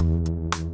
you